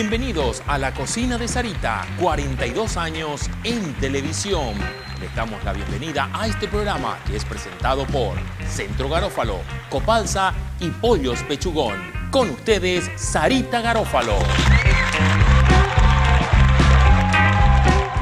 Bienvenidos a la cocina de Sarita, 42 años en televisión. Les damos la bienvenida a este programa que es presentado por Centro Garófalo, Copalsa y Pollos Pechugón. Con ustedes, Sarita Garófalo.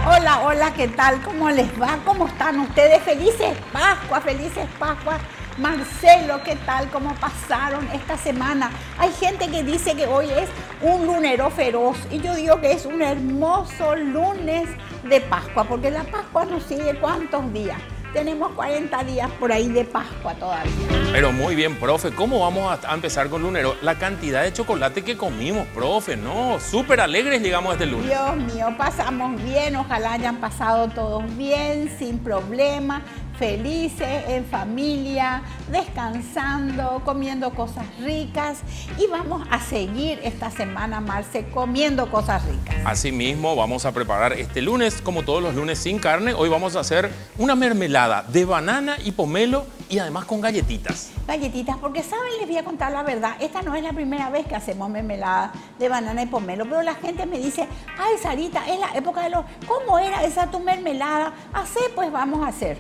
Hola, hola, ¿qué tal? ¿Cómo les va? ¿Cómo están ustedes? Felices Pascua, felices Pascua. Marcelo, ¿qué tal? ¿Cómo pasaron esta semana? Hay gente que dice que hoy es un lunero feroz y yo digo que es un hermoso lunes de Pascua, porque la Pascua nos sigue cuántos días. Tenemos 40 días por ahí de Pascua todavía. Pero muy bien, profe, ¿cómo vamos a empezar con lunero? La cantidad de chocolate que comimos, profe, no, súper alegres llegamos este lunes. Dios mío, pasamos bien, ojalá hayan pasado todos bien, sin problema felices, en familia, descansando, comiendo cosas ricas y vamos a seguir esta semana, Marce, comiendo cosas ricas. Asimismo, vamos a preparar este lunes, como todos los lunes sin carne, hoy vamos a hacer una mermelada de banana y pomelo y además con galletitas. Galletitas, porque saben, les voy a contar la verdad, esta no es la primera vez que hacemos mermelada de banana y pomelo, pero la gente me dice, ay Sarita, es la época de los, ¿cómo era esa tu mermelada? Hacé, pues vamos a hacer.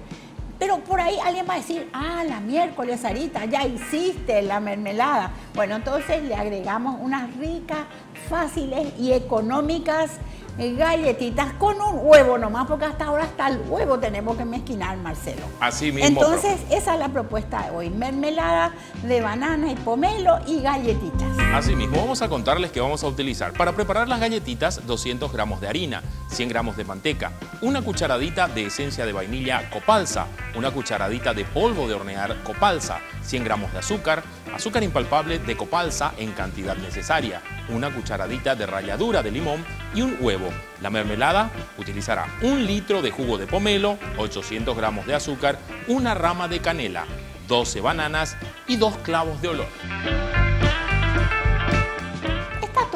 Pero por ahí alguien va a decir, ah, la miércoles, Sarita, ya hiciste la mermelada. Bueno, entonces le agregamos unas ricas, fáciles y económicas galletitas con un huevo nomás, porque hasta ahora hasta el huevo tenemos que mezquinar, Marcelo. Así mismo. Entonces, esa es la propuesta de hoy, mermelada de banana y pomelo y galletitas. Así mismo, vamos a contarles que vamos a utilizar para preparar las galletitas 200 gramos de harina, 100 gramos de manteca, una cucharadita de esencia de vainilla copalsa, una cucharadita de polvo de hornear copalsa, 100 gramos de azúcar, azúcar impalpable de copalsa en cantidad necesaria, una cucharadita de ralladura de limón y un huevo. La mermelada utilizará un litro de jugo de pomelo, 800 gramos de azúcar, una rama de canela, 12 bananas y dos clavos de olor.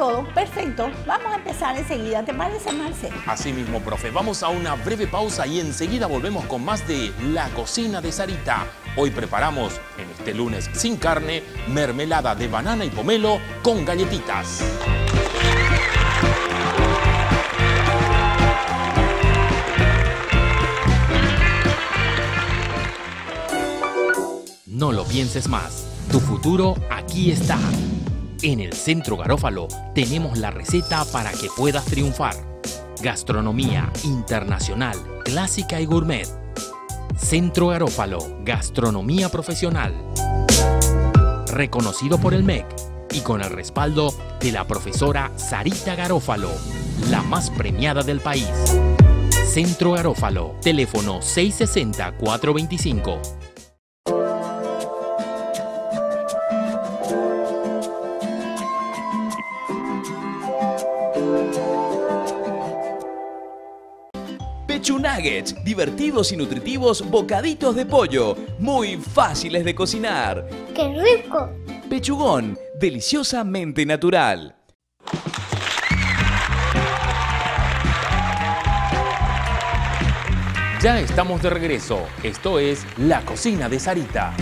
Todo, perfecto. Vamos a empezar enseguida, ¿te parece, Marce? Así mismo, profe. Vamos a una breve pausa y enseguida volvemos con más de La Cocina de Sarita. Hoy preparamos, en este lunes sin carne, mermelada de banana y pomelo con galletitas. No lo pienses más. Tu futuro aquí está. En el Centro Garófalo tenemos la receta para que puedas triunfar. Gastronomía internacional, clásica y gourmet. Centro Garófalo, gastronomía profesional. Reconocido por el MEC y con el respaldo de la profesora Sarita Garófalo, la más premiada del país. Centro Garófalo, teléfono 660-425. Pechu Nuggets, divertidos y nutritivos bocaditos de pollo, muy fáciles de cocinar. ¡Qué rico! Pechugón, deliciosamente natural. Ya estamos de regreso. Esto es La Cocina de Sarita.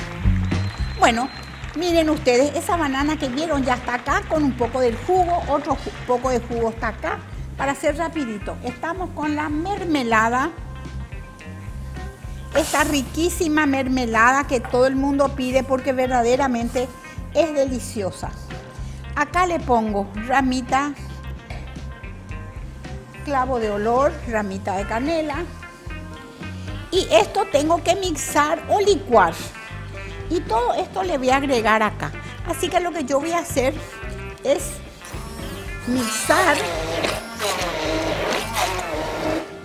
Bueno, miren ustedes, esa banana que vieron ya está acá con un poco del jugo, otro ju- poco de jugo está acá. Para hacer rapidito, estamos con la mermelada. Esta riquísima mermelada que todo el mundo pide porque verdaderamente es deliciosa. Acá le pongo ramita, clavo de olor, ramita de canela. Y esto tengo que mixar o licuar. Y todo esto le voy a agregar acá. Así que lo que yo voy a hacer es mixar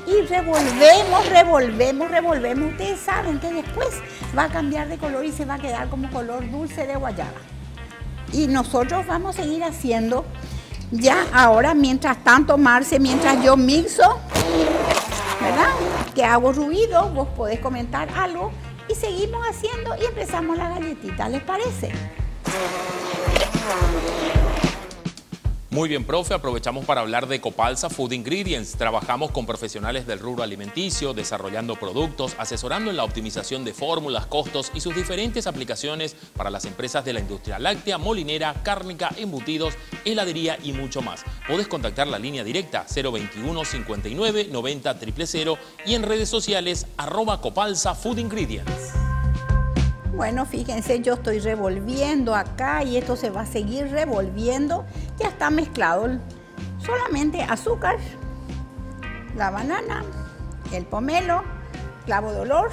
y revolvemos, revolvemos, revolvemos. Ustedes saben que después va a cambiar de color y se va a quedar como color dulce de guayaba. Y nosotros vamos a seguir haciendo ya ahora, mientras tanto, Marce, mientras yo mixo, ¿verdad? Que hago ruido, vos podés comentar algo y seguimos haciendo y empezamos la galletita, ¿les parece? Muy bien, profe, aprovechamos para hablar de Copalsa Food Ingredients. Trabajamos con profesionales del rubro alimenticio, desarrollando productos, asesorando en la optimización de fórmulas, costos y sus diferentes aplicaciones para las empresas de la industria láctea, molinera, cárnica, embutidos, heladería y mucho más. Puedes contactar la línea directa 021 59 90 000 y en redes sociales arroba Copalsa Food Ingredients. Bueno, fíjense, yo estoy revolviendo acá y esto se va a seguir revolviendo. Ya está mezclado solamente azúcar, la banana, el pomelo, clavo de olor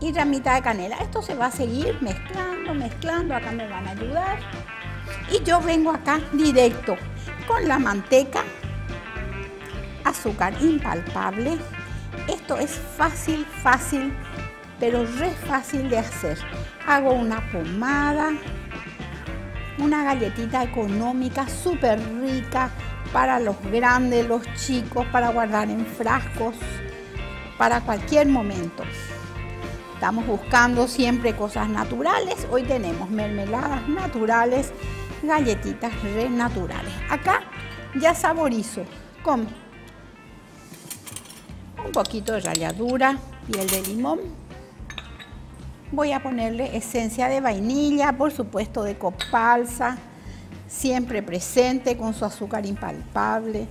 y ramita de canela. Esto se va a seguir mezclando, mezclando. Acá me van a ayudar. Y yo vengo acá directo con la manteca, azúcar impalpable. Esto es fácil, fácil pero re fácil de hacer. Hago una pomada, una galletita económica súper rica para los grandes, los chicos, para guardar en frascos, para cualquier momento. Estamos buscando siempre cosas naturales. Hoy tenemos mermeladas naturales, galletitas re naturales. Acá ya saborizo con un poquito de ralladura, piel de limón, Voy a ponerle esencia de vainilla, por supuesto de copalsa, siempre presente con su azúcar impalpable,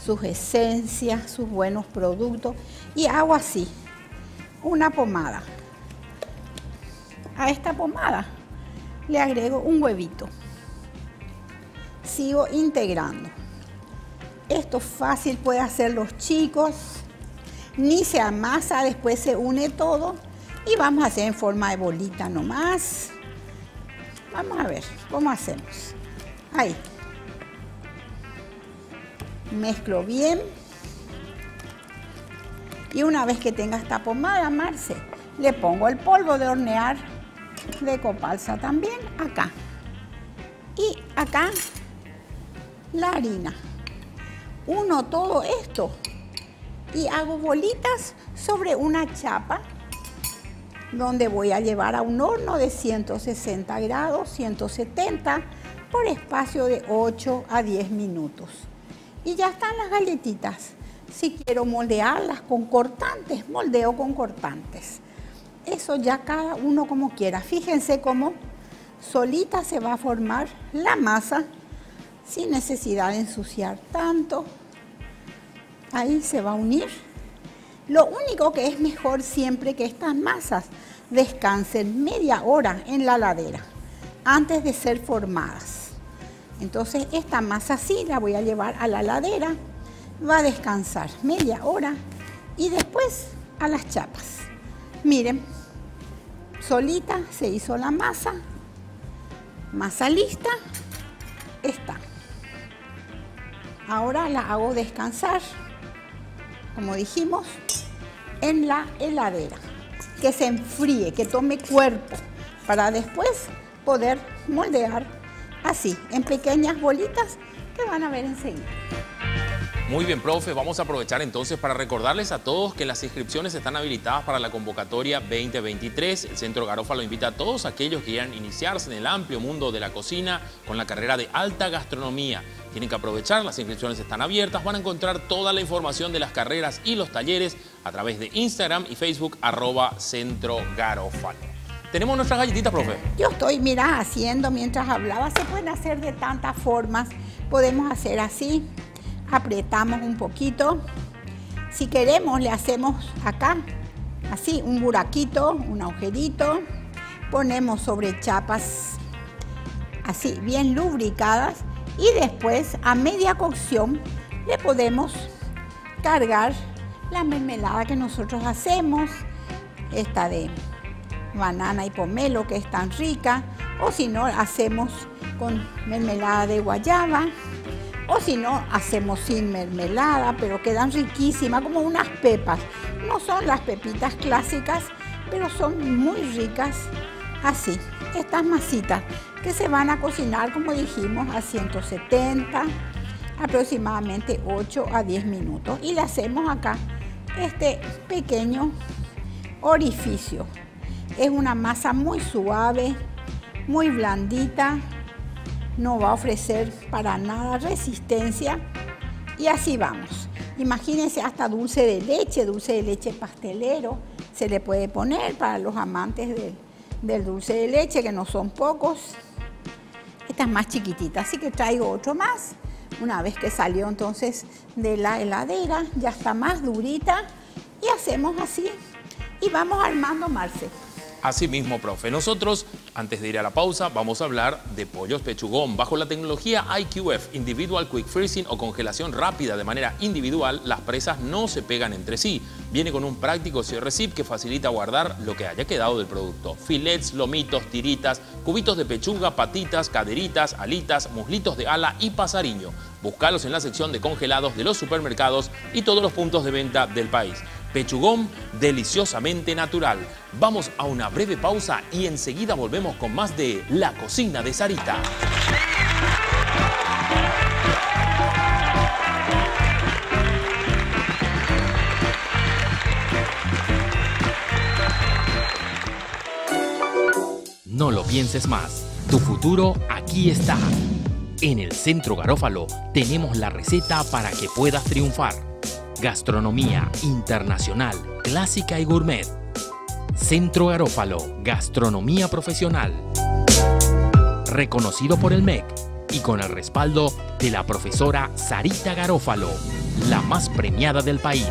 sus esencias, sus buenos productos. Y hago así, una pomada. A esta pomada le agrego un huevito. Sigo integrando. Esto fácil puede hacer los chicos. Ni se amasa, después se une todo y vamos a hacer en forma de bolita nomás. Vamos a ver cómo hacemos. Ahí. Mezclo bien. Y una vez que tenga esta pomada, Marce, le pongo el polvo de hornear de copalsa también acá. Y acá la harina. Uno todo esto y hago bolitas sobre una chapa donde voy a llevar a un horno de 160 grados, 170, por espacio de 8 a 10 minutos. Y ya están las galletitas. Si quiero moldearlas con cortantes, moldeo con cortantes. Eso ya cada uno como quiera. Fíjense cómo solita se va a formar la masa sin necesidad de ensuciar tanto. Ahí se va a unir lo único que es mejor siempre que estas masas descansen media hora en la ladera antes de ser formadas. Entonces esta masa sí la voy a llevar a la ladera, va a descansar media hora y después a las chapas. Miren, solita se hizo la masa, masa lista, está. Ahora la hago descansar, como dijimos, en la heladera, que se enfríe, que tome cuerpo, para después poder moldear así, en pequeñas bolitas que van a ver enseguida. Muy bien, profe. Vamos a aprovechar entonces para recordarles a todos que las inscripciones están habilitadas para la convocatoria 2023. El Centro Garófalo invita a todos aquellos que quieran iniciarse en el amplio mundo de la cocina con la carrera de alta gastronomía. Tienen que aprovechar, las inscripciones están abiertas. Van a encontrar toda la información de las carreras y los talleres a través de Instagram y Facebook arroba Centro Garófalo. Tenemos nuestras galletitas, profe. Yo estoy, mira, haciendo mientras hablaba. Se pueden hacer de tantas formas. Podemos hacer así, apretamos un poquito. Si queremos le hacemos acá, así, un buraquito, un agujerito. Ponemos sobre chapas así, bien lubricadas. Y después, a media cocción, le podemos cargar la mermelada que nosotros hacemos. Esta de banana y pomelo, que es tan rica. O si no, hacemos con mermelada de guayaba o si no, hacemos sin mermelada, pero quedan riquísimas, como unas pepas. No son las pepitas clásicas, pero son muy ricas así. Estas masitas que se van a cocinar, como dijimos, a 170, aproximadamente 8 a 10 minutos. Y le hacemos acá este pequeño orificio. Es una masa muy suave, muy blandita, no va a ofrecer para nada resistencia. Y así vamos. Imagínense hasta dulce de leche, dulce de leche pastelero, se le puede poner para los amantes del dulce de leche, que no son pocos. Esta es más chiquitita, así que traigo otro más. Una vez que salió entonces de la heladera, ya está más durita y hacemos así y vamos armando Marce. Así mismo, profe. Nosotros, antes de ir a la pausa, vamos a hablar de pollos pechugón. Bajo la tecnología IQF, Individual Quick Freezing o congelación rápida de manera individual, las presas no se pegan entre sí. Viene con un práctico cierre zip que facilita guardar lo que haya quedado del producto. Filets, lomitos, tiritas, cubitos de pechuga, patitas, caderitas, alitas, muslitos de ala y pasariño. Búscalos en la sección de congelados de los supermercados y todos los puntos de venta del país. Pechugón deliciosamente natural. Vamos a una breve pausa y enseguida volvemos con más de La Cocina de Sarita. No lo pienses más. Tu futuro aquí está. En el Centro Garófalo tenemos la receta para que puedas triunfar Gastronomía internacional, clásica y gourmet. Centro Garófalo, gastronomía profesional. Reconocido por el MEC y con el respaldo de la profesora Sarita Garófalo, la más premiada del país.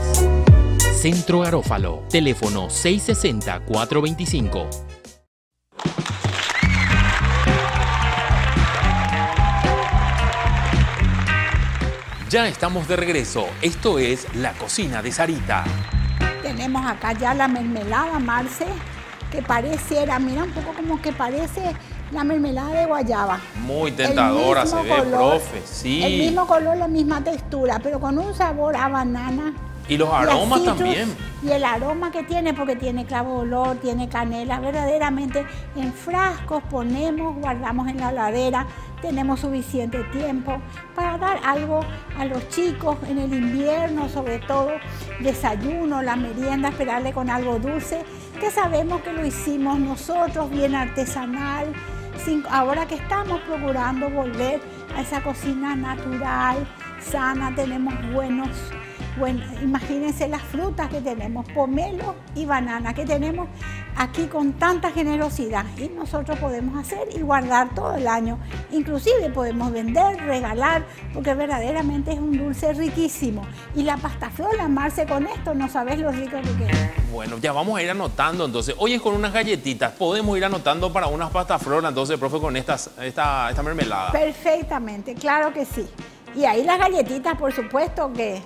Centro Garófalo, teléfono 660-425. Ya estamos de regreso. Esto es La Cocina de Sarita. Tenemos acá ya la mermelada, Marce, que pareciera, mira un poco como que parece la mermelada de guayaba. Muy tentadora se ve, profe, sí. El mismo color, la misma textura, pero con un sabor a banana. Y los aromas también. Y el aroma que tiene, porque tiene clavo olor, tiene canela, verdaderamente en frascos ponemos, guardamos en la ladera tenemos suficiente tiempo para dar algo a los chicos en el invierno, sobre todo desayuno, la merienda, esperarle con algo dulce, que sabemos que lo hicimos nosotros, bien artesanal, ahora que estamos procurando volver a esa cocina natural, sana, tenemos buenos bueno, imagínense las frutas que tenemos, pomelo y banana que tenemos aquí con tanta generosidad y nosotros podemos hacer y guardar todo el año. Inclusive podemos vender, regalar, porque verdaderamente es un dulce riquísimo. Y la pasta flor, amarse con esto, no sabes lo rico que es. Bueno, ya vamos a ir anotando entonces. Hoy es con unas galletitas, podemos ir anotando para unas pasta flor entonces, profe, con estas, esta, esta mermelada. Perfectamente, claro que sí. Y ahí las galletitas, por supuesto que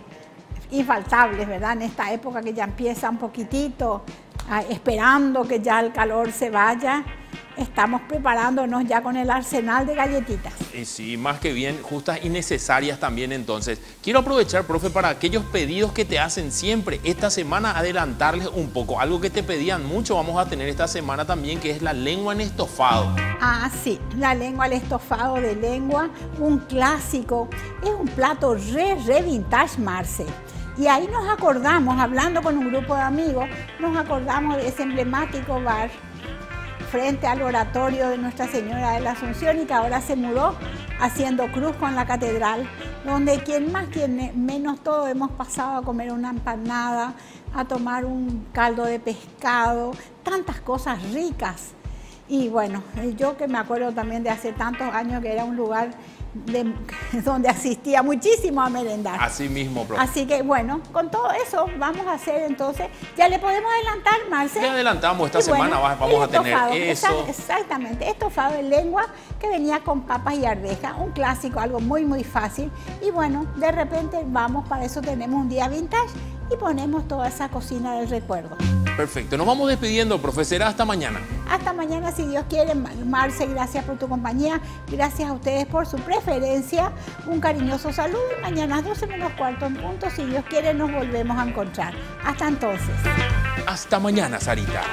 infaltables, ¿verdad? En esta época que ya empieza un poquitito, ah, esperando que ya el calor se vaya, estamos preparándonos ya con el arsenal de galletitas. Y sí, más que bien, justas y necesarias también entonces. Quiero aprovechar, profe, para aquellos pedidos que te hacen siempre, esta semana adelantarles un poco. Algo que te pedían mucho vamos a tener esta semana también, que es la lengua en estofado. Ah, sí, la lengua al estofado de lengua, un clásico. Es un plato re, re vintage, Marce. Y ahí nos acordamos, hablando con un grupo de amigos, nos acordamos de ese emblemático bar frente al oratorio de Nuestra Señora de la Asunción y que ahora se mudó haciendo cruz con la catedral, donde quien más, quien menos todo hemos pasado a comer una empanada, a tomar un caldo de pescado, tantas cosas ricas. Y bueno, yo que me acuerdo también de hace tantos años que era un lugar donde asistía muchísimo a merendar. Así mismo, profe. Así que bueno, con todo eso vamos a hacer entonces, ya le podemos adelantar, Marce. Ya adelantamos, esta semana vamos a tener eso. Exactamente, estofado de lengua que venía con papas y arvejas, un clásico, algo muy muy fácil. Y bueno, de repente vamos, para eso tenemos un día vintage y ponemos toda esa cocina del recuerdo. Perfecto, nos vamos despidiendo, profesora, hasta mañana. Hasta mañana, si Dios quiere. Marce, gracias por tu compañía, gracias a ustedes por su preferencia, un cariñoso saludo y mañana a 12 menos cuarto en punto, si Dios quiere, nos volvemos a encontrar. Hasta entonces. Hasta mañana, Sarita.